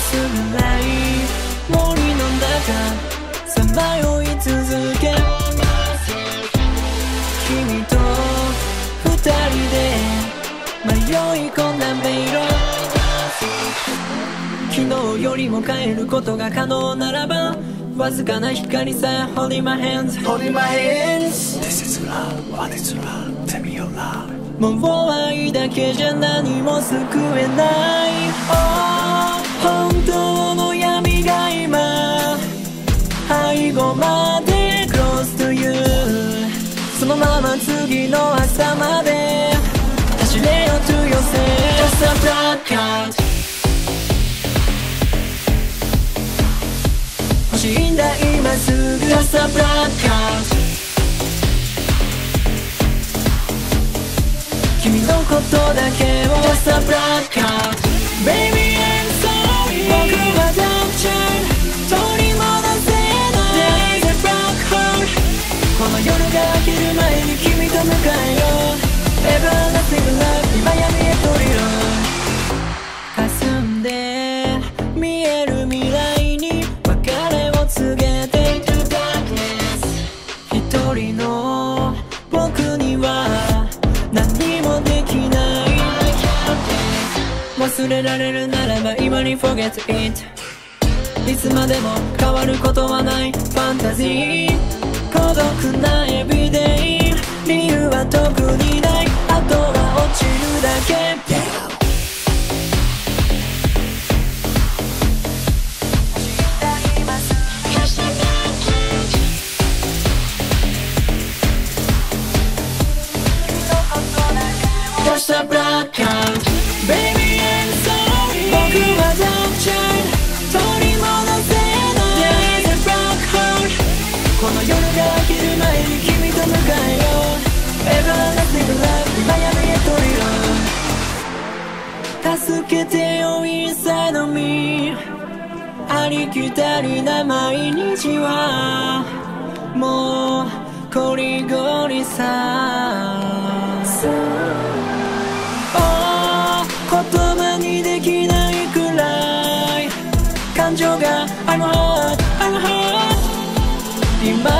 するない森の中さまよい続け君と二人で迷い込んだ迷路。昨日よりも変えることが可能ならばわずかな光さえ Holy my hands Holy my hands This is love, what Temiyola もう愛だけじゃ何も救えない、oh のまま次の朝まで走れよ to yourself Just a blackout 欲しいんだ今すぐ Just a blackout 君のことだけを Just a blackout この夜が明ける前に君と向かえよう。Everlasting love 今闇へ降りろ。霞んで見える未来に別れを告げて Into darkness 一人の僕には何もできない。忘れられるならば今に Forget it いつまでも変わることはない。ファンタジー。孤独なエビデイ理由は特にない。あとは落ちるだけ。出した blackout Baby りきたりな毎日はもうこりごりさ。言葉にできないくらい感情が I'm hot I'm hot 今